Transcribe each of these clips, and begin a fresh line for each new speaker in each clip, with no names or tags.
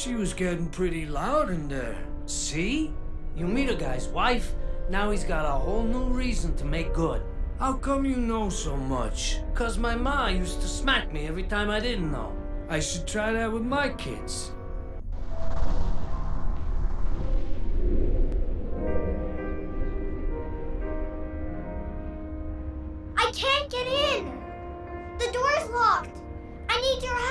She was getting pretty loud in there.
See? You meet a guy's wife, now he's got a whole new reason to make good.
How come you know so much?
Cause my ma used to smack me every time I didn't know.
I should try that with my kids.
I can't get in! The door's locked! I need your help!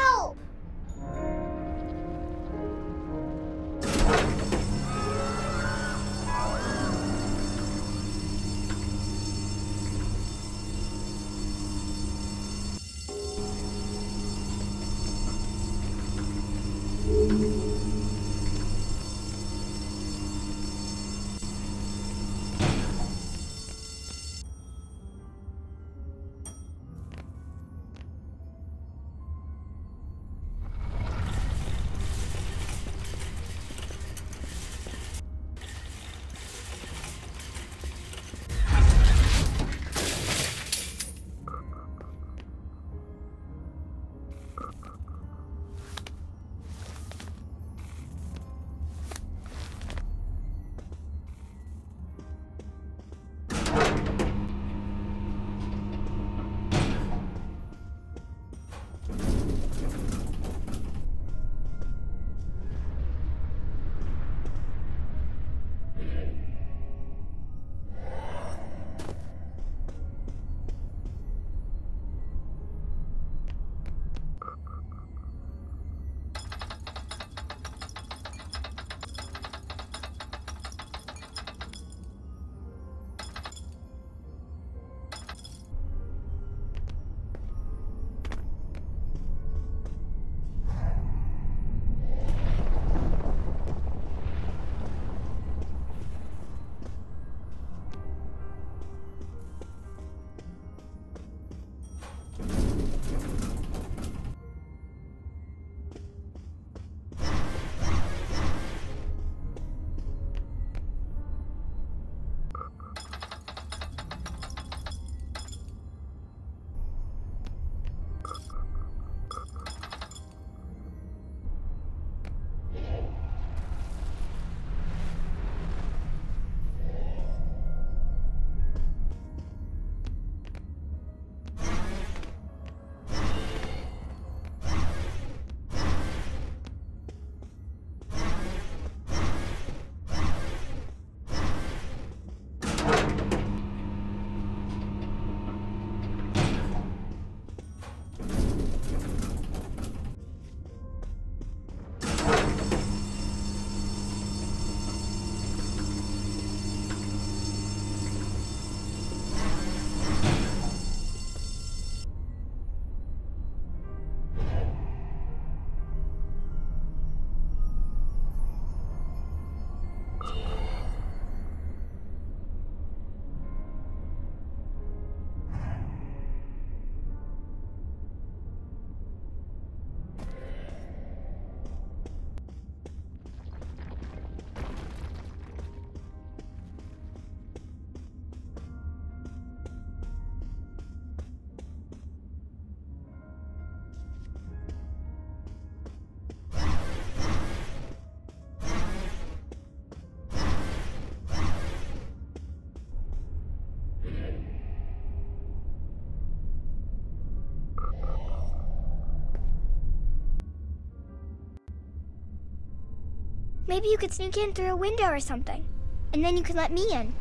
Maybe you could sneak in through a window or something. And then you could let me in.